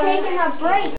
taking a break.